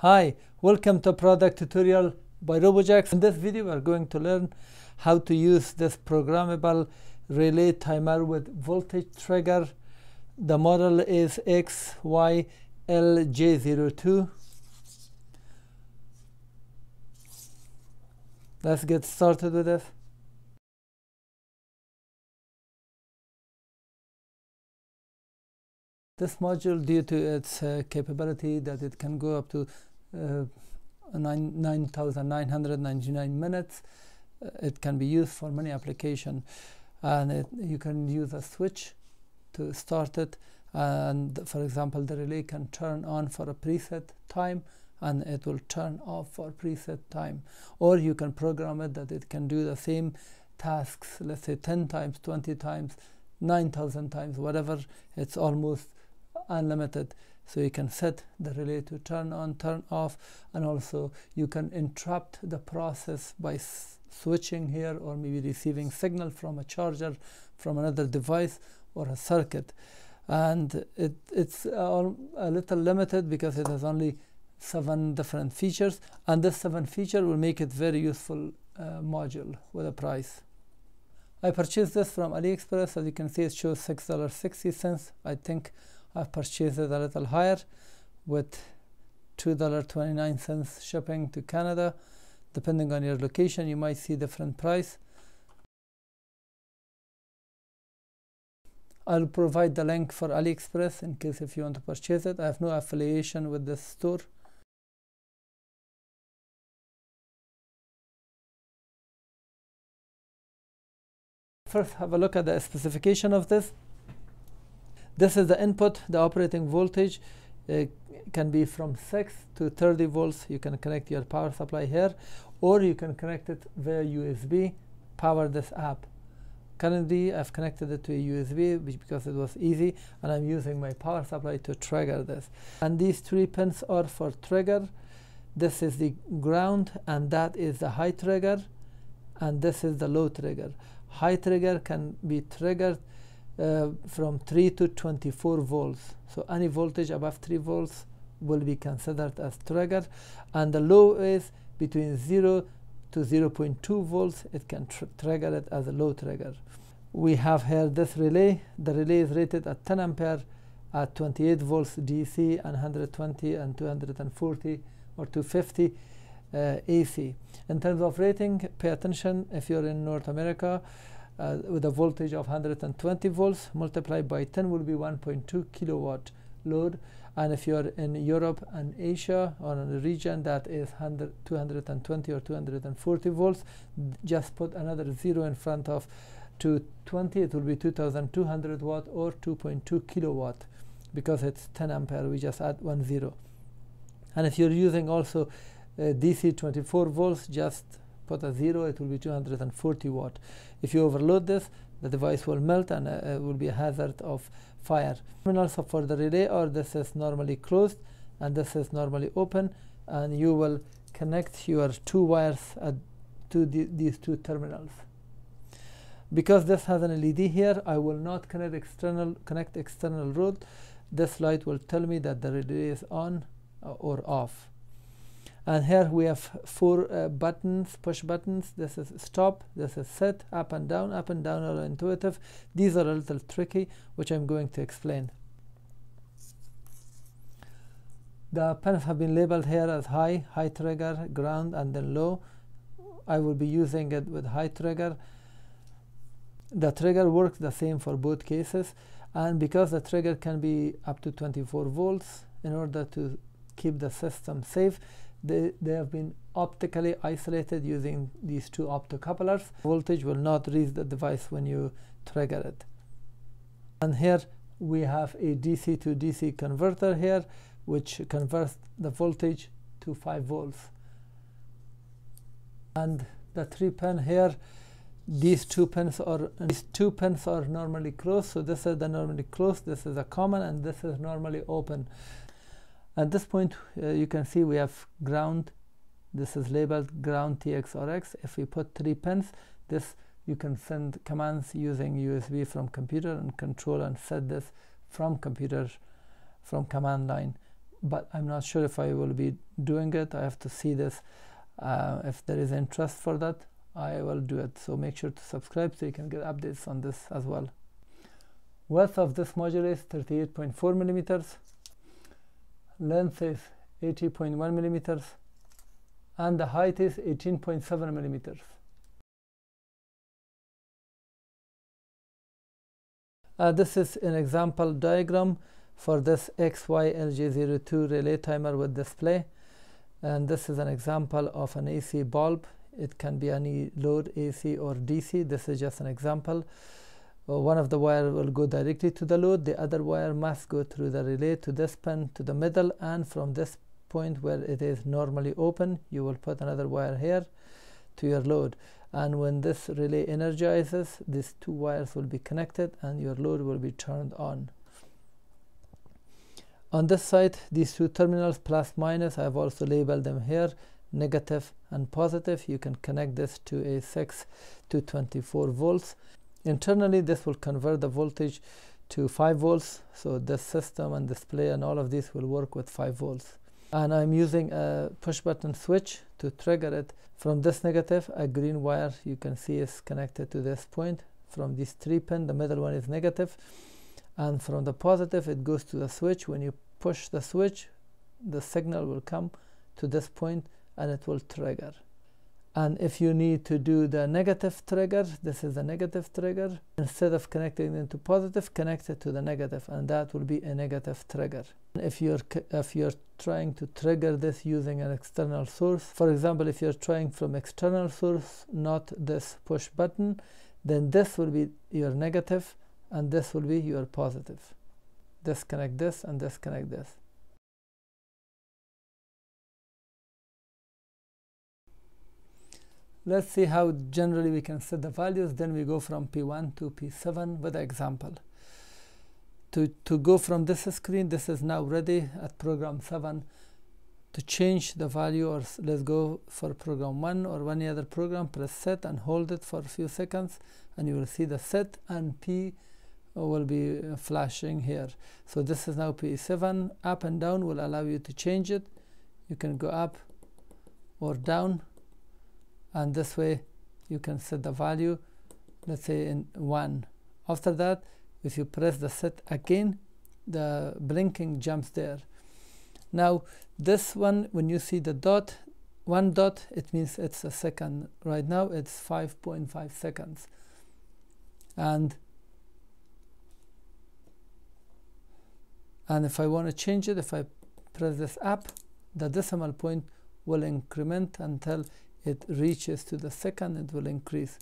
Hi, welcome to product tutorial by Robojax. In this video we are going to learn how to use this programmable relay timer with voltage trigger. The model is XYLJ02. Let's get started with this. This module, due to its uh, capability that it can go up to uh, 9,999 minutes, uh, it can be used for many applications. And it, you can use a switch to start it. And for example, the relay can turn on for a preset time and it will turn off for preset time. Or you can program it that it can do the same tasks, let's say 10 times, 20 times, 9,000 times, whatever. It's almost unlimited. So you can set the relay to turn on turn off and also you can interrupt the process by switching here or maybe receiving signal from a charger from another device or a circuit. And it, it's a little limited because it has only seven different features and this seven feature will make it very useful uh, module with a price. I purchased this from AliExpress. As you can see it shows $6.60 I think I've purchased it a little higher with $2.29 shipping to Canada. Depending on your location, you might see different price. I'll provide the link for AliExpress in case if you want to purchase it. I have no affiliation with this store. First, have a look at the specification of this. This is the input, the operating voltage uh, can be from 6 to 30 volts. You can connect your power supply here or you can connect it via USB, power this app. Currently, I've connected it to a USB because it was easy and I'm using my power supply to trigger this. And these three pins are for trigger. This is the ground and that is the high trigger and this is the low trigger. High trigger can be triggered uh, from 3 to 24 volts. So any voltage above 3 volts will be considered as trigger and the low is between 0 to 0.2 volts it can tr trigger it as a low trigger. We have here this relay. The relay is rated at 10 ampere at 28 volts DC and 120 and 240 or 250 uh, AC. In terms of rating, pay attention if you're in North America uh, with a voltage of 120 volts multiplied by 10 will be 1.2 kilowatt load. And if you are in Europe and Asia or in a region that is 220 or 240 volts just put another zero in front of 220 it will be 2200 watt or 2.2 kilowatt because it's 10 ampere we just add one zero. And if you're using also uh, DC 24 volts just put a zero it will be 240 watt. If you overload this the device will melt and uh, will be a hazard of fire. Terminals for the relay or this is normally closed and this is normally open and you will connect your two wires to the, these two terminals. Because this has an LED here I will not connect external connect external load. This light will tell me that the relay is on uh, or off and here we have four uh, buttons push buttons. This is stop this is set up and down up and down are intuitive. These are a little tricky which I'm going to explain. The pins have been labeled here as high high trigger ground and then low. I will be using it with high trigger. The trigger works the same for both cases. And because the trigger can be up to 24 volts in order to keep the system safe they, they have been optically isolated using these two optocouplers. Voltage will not reach the device when you trigger it. And here we have a DC to DC converter here which converts the voltage to 5 volts. And the three pin here these two pins are these two pins are normally closed so this is the normally closed this is a common and this is normally open at this point, uh, you can see we have ground. This is labeled ground TX or RX. If we put three pins, this you can send commands using USB from computer and control and set this from computer from command line. but I'm not sure if I will be doing it I have to see this uh, if there is interest for that I will do it so make sure to subscribe so you can get updates on this as well width of this module is 38.4 millimeters length is 80.1 millimeters and the height is 18.7 millimeters. Uh, this is an example diagram for this XYLJ02 relay timer with display. And this is an example of an AC bulb. It can be any load AC or DC this is just an example one of the wire will go directly to the load the other wire must go through the relay to this pin to the middle and from this point where it is normally open you will put another wire here to your load. And when this relay energizes these two wires will be connected and your load will be turned on. On this side these two terminals plus minus I have also labeled them here negative and positive. You can connect this to a 6 to 24 volts internally this will convert the voltage to 5 volts so this system and display and all of these will work with 5 volts. And I'm using a push button switch to trigger it. From this negative a green wire you can see is connected to this point. From these three pin the middle one is negative. And from the positive it goes to the switch. When you push the switch the signal will come to this point and it will trigger and if you need to do the negative trigger this is the negative trigger. Instead of connecting it to positive connect it to the negative and that will be a negative trigger. If you're if you're trying to trigger this using an external source for example if you're trying from external source not this push button then this will be your negative and this will be your positive. Disconnect this and disconnect this let's see how generally we can set the values then we go from P1 to P7 with an example. To, to go from this screen this is now ready at program 7 to change the value or let's go for program 1 or any other program press set and hold it for a few seconds and you will see the set and P will be uh, flashing here. So this is now P7 up and down will allow you to change it. You can go up or down and this way you can set the value let's say in 1 after that if you press the set again the blinking jumps there. Now this one when you see the dot one dot it means it's a second. Right now it's 5.5 seconds. And and if I want to change it if I press this up the decimal point will increment until it reaches to the second it will increase.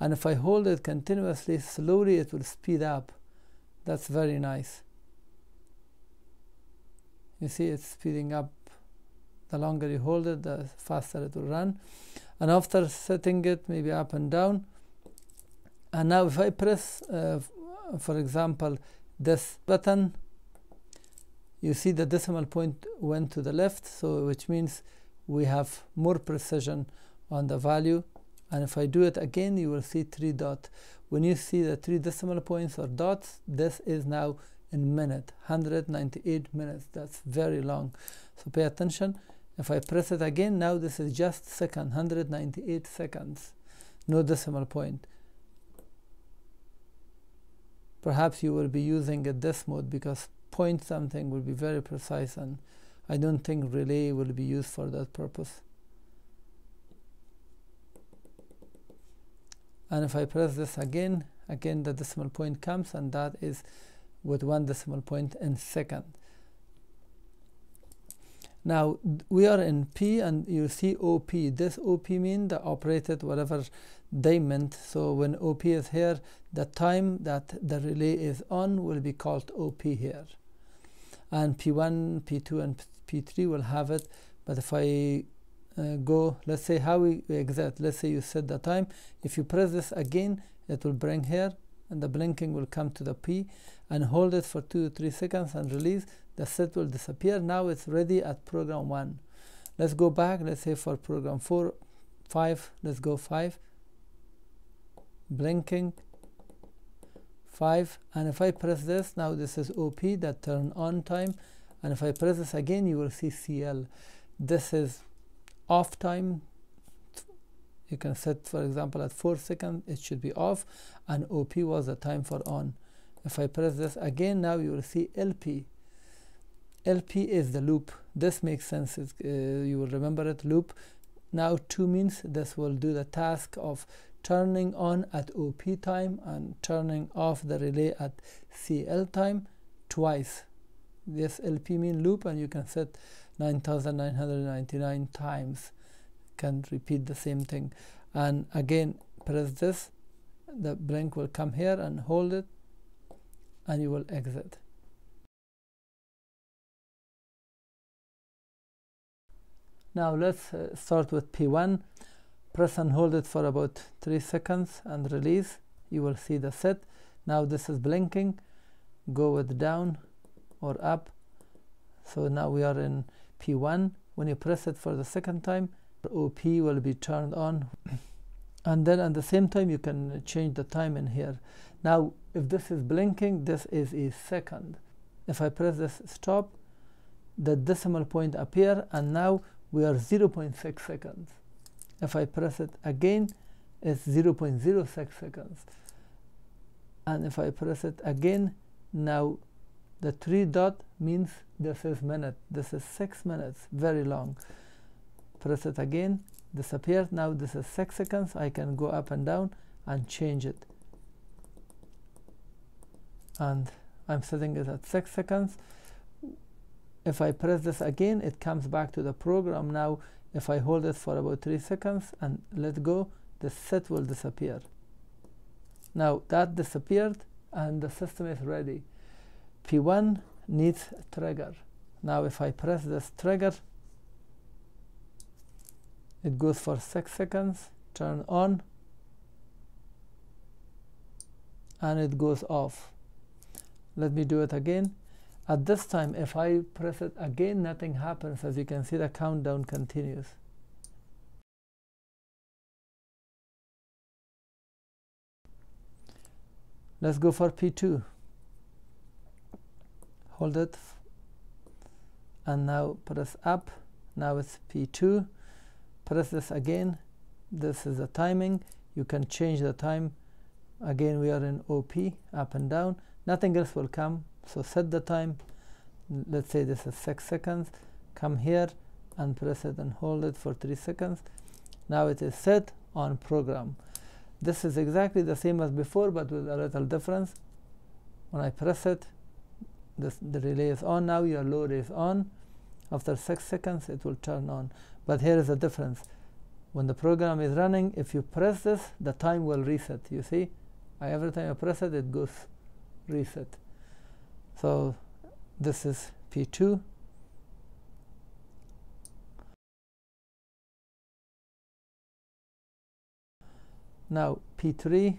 And if I hold it continuously slowly it will speed up. That's very nice. You see it's speeding up. The longer you hold it the faster it will run. And after setting it maybe up and down and now if I press uh, for example this button you see the decimal point went to the left so which means we have more precision on the value and if I do it again you will see three dot when you see the three decimal points or dots this is now in minute 198 minutes. That's very long. So pay attention. If I press it again now this is just second 198 seconds. No decimal point. Perhaps you will be using a this mode because point something will be very precise and I don't think relay will be used for that purpose and if I press this again again the decimal point comes and that is with one decimal point in second. Now we are in P and you see OP this OP mean the operated whatever they meant. So when OP is here the time that the relay is on will be called OP here. And P1 P2 and P3 will have it. But if I uh, go let's say how we exit let's say you set the time. If you press this again it will bring here and the blinking will come to the P and hold it for two three seconds and release. The set will disappear. Now it's ready at program 1 let's go back let's say for program 4 5 let's go 5 blinking 5 and if I press this now this is OP that turn on time. And if I press this again you will see CL this is off time. You can set for example at 4 seconds it should be off and OP was the time for on. If I press this again now you will see LP LP is the loop. This makes sense. Uh, you will remember it loop. Now 2 means this will do the task of turning on at OP time and turning off the relay at CL time twice. This LP mean loop and you can set 9999 times can repeat the same thing. And again press this the blink will come here and hold it and you will exit. Now let's uh, start with P1 press and hold it for about 3 seconds and release. You will see the set. Now this is blinking. Go with down or up. So now we are in P1 when you press it for the second time OP will be turned on. And then at the same time you can change the time in here. Now if this is blinking this is a second. If I press this stop the decimal point appear and now we are 0.6 seconds. If I press it again it's 0.06 seconds. And if I press it again now the three dot means this is minute. This is six minutes. Very long. Press it again. Disappeared. Now this is six seconds. I can go up and down and change it. And I'm setting it at six seconds. If I press this again it comes back to the program. Now if I hold it for about three seconds and let go the set will disappear. Now that disappeared and the system is ready P1 needs trigger. Now if I press this trigger, it goes for 6 seconds, turn on, and it goes off. Let me do it again. At this time, if I press it again, nothing happens. As you can see, the countdown continues. Let's go for P2 hold it. And now press up. Now it's P2 press this again. This is the timing. You can change the time. Again we are in OP up and down. Nothing else will come. So set the time. Let's say this is 6 seconds. Come here and press it and hold it for 3 seconds. Now it is set on program. This is exactly the same as before but with a little difference. When I press it the relay is on now your load is on. After 6 seconds it will turn on. But here is the difference. When the program is running if you press this the time will reset. You see? Uh, every time you press it it goes reset. So this is P2 now P3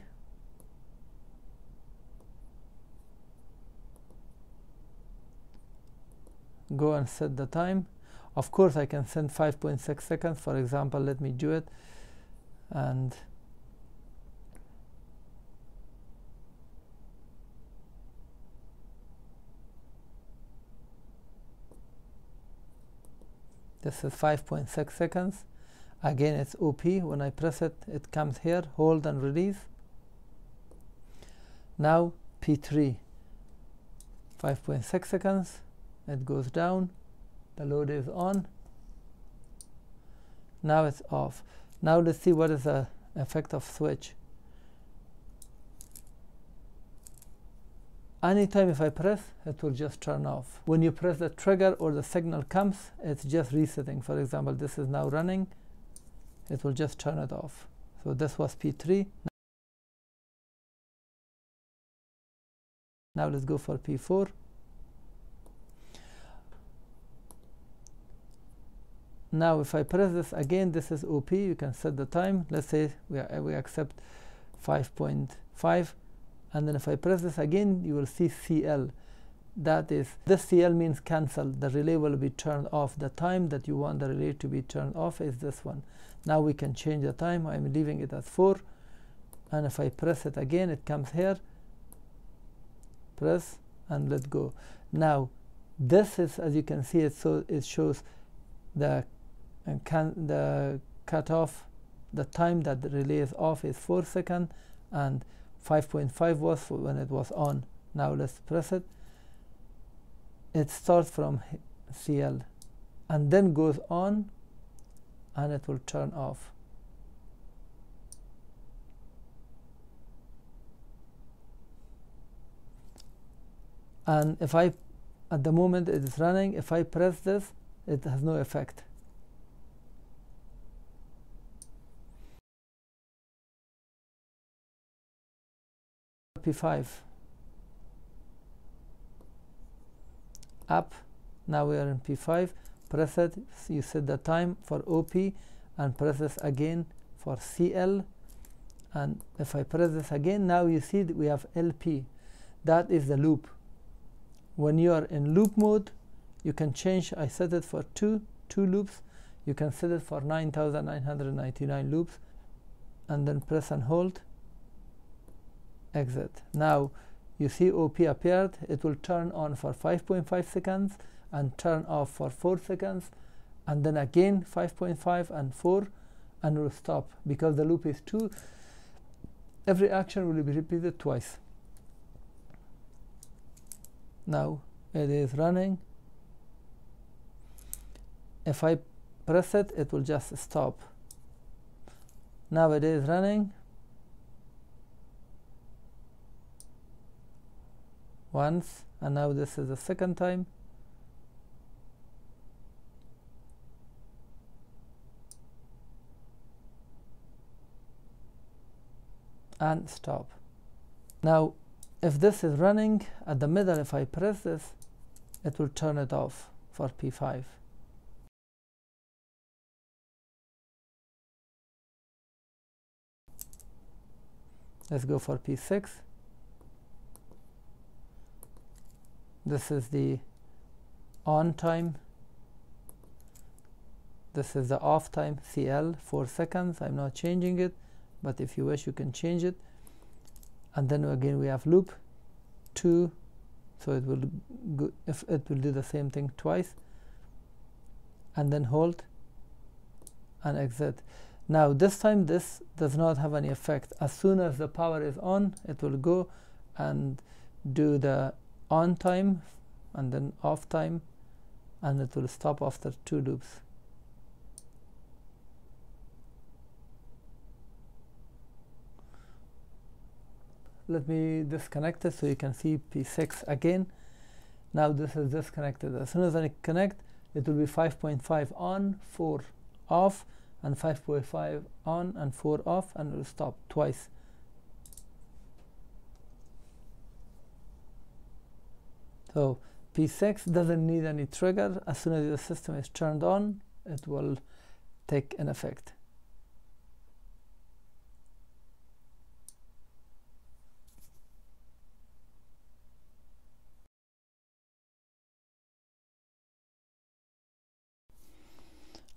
go and set the time. Of course I can send 5.6 seconds for example let me do it. And this is 5.6 seconds. Again it's OP when I press it it comes here. Hold and release. Now P3 5.6 seconds it goes down. The load is on. Now it's off. Now let's see what is the effect of switch. Anytime if I press it will just turn off. When you press the trigger or the signal comes it's just resetting. For example this is now running. It will just turn it off. So this was P3 now let's go for P4 now if I press this again this is OP you can set the time. Let's say we, are, we accept 5.5 and then if I press this again you will see CL that is this CL means cancel. The relay will be turned off. The time that you want the relay to be turned off is this one. Now we can change the time. I'm leaving it at 4 and if I press it again it comes here. Press and let go. Now this is as you can see it so it shows the uh, can the cutoff the time that the relay is off is 4 seconds and 5.5 was when it was on. Now let's press it. It starts from CL and then goes on and it will turn off. And if I at the moment it is running if I press this it has no effect P5 up now we are in P5 press it you set the time for OP and press this again for CL and if I press this again now you see we have LP that is the loop. When you are in loop mode you can change. I set it for two two loops. You can set it for 9999 loops and then press and hold exit. Now you see OP appeared. It will turn on for 5.5 seconds and turn off for 4 seconds and then again 5.5 and 4 and will stop. Because the loop is 2 every action will be repeated twice. Now it is running. If I press it it will just stop. Now it is running once and now this is the second time. And stop. Now if this is running at the middle if I press this it will turn it off for P5 let's go for P6 this is the on time. This is the off time CL 4 seconds. I'm not changing it but if you wish you can change it. And then again we have loop 2 so it will go if it will do the same thing twice. And then hold and exit. Now this time this does not have any effect. As soon as the power is on it will go and do the on time and then off time and it will stop after two loops. Let me disconnect it so you can see P6 again. Now this is disconnected. As soon as I connect it will be 5.5 on 4 off and 5.5 on and 4 off and it will stop twice so P6 doesn't need any trigger as soon as the system is turned on it will take an effect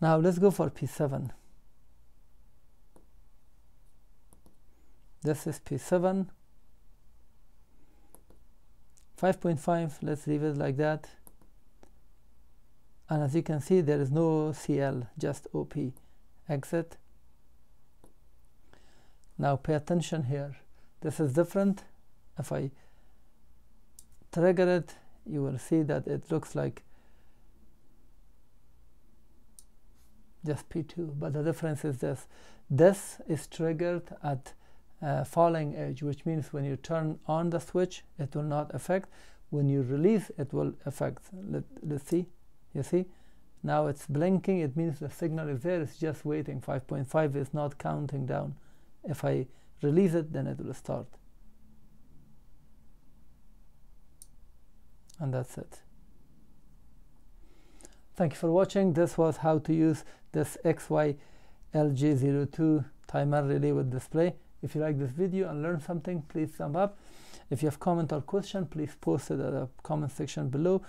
Now let's go for P7. This is P7. 5.5, let's leave it like that. And as you can see, there is no CL, just OP. Exit. Now pay attention here. This is different. If I trigger it, you will see that it looks like just P2 but the difference is this this is triggered at uh, falling edge which means when you turn on the switch it will not affect. When you release it will affect. Let, let's see. You see? Now it's blinking. It means the signal is there. It's just waiting. 5.5 is not counting down. If I release it then it will start. And that's it. Thank you for watching. This was how to use this XY LJ02 timer relay with display. If you like this video and learned something, please thumb up. If you have comment or question, please post it at the comment section below.